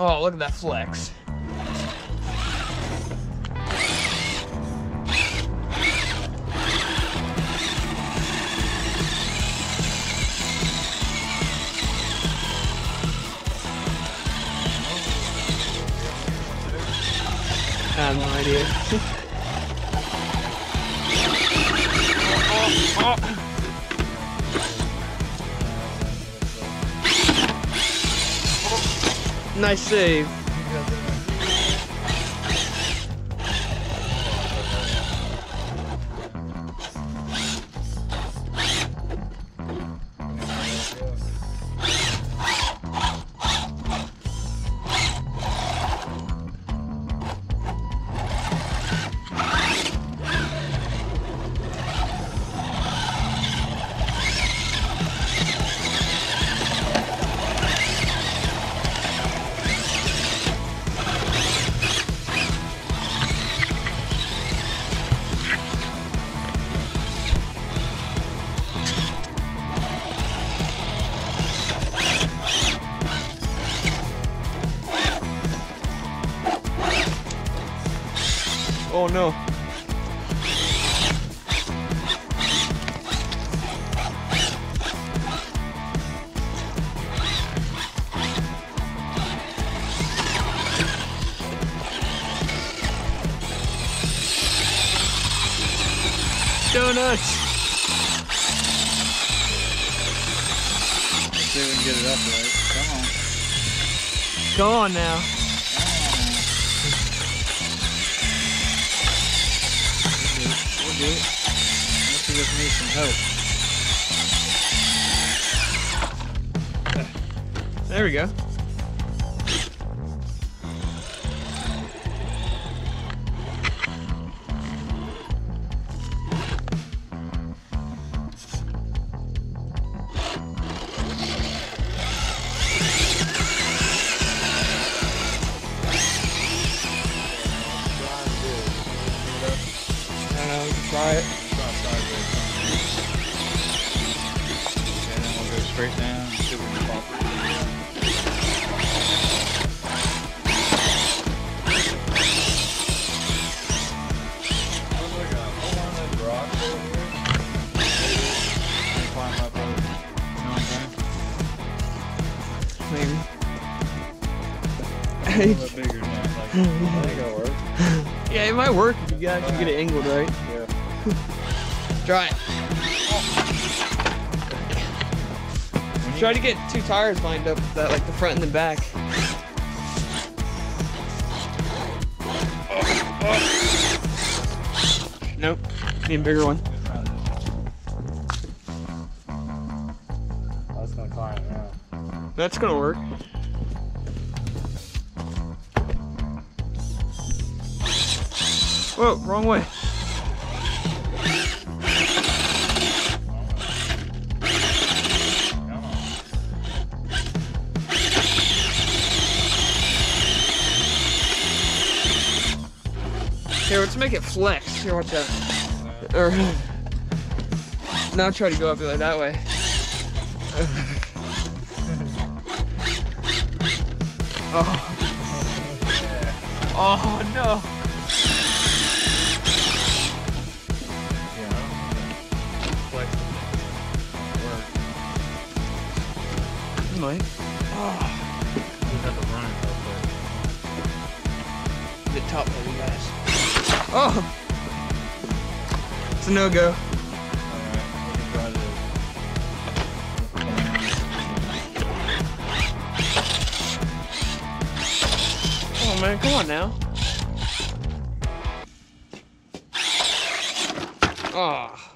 Oh, look at that flex. I have no idea. Oh, oh. Nice save. Oh no. Donuts. See if we can get it up right. Come on. Go on now. Do. Unless you just need some help. There we go. Don't know, we can try it. Try sideways. Okay, then we'll go straight down see if we can pop it. Looks like a whole one of those rocks over here. Maybe climb up over. You know what I'm saying? Maybe. A little bit bigger than that. Like, I think it'll work. Yeah, it might work if you guys can get it angled right. Yeah. Try it. Try to get two tires lined up, that like the front and the back. Nope. Need a bigger one. I was gonna climb it out. That's gonna work. Whoa, wrong way. Here, let's make it flex. Here, watch out. Or now try to go up like that way. oh. Oh no. Mike. Just have to run it real quick. The top heavy guys. Oh. It's a no go. Alright, we can try this. Oh man, come on now. Oh.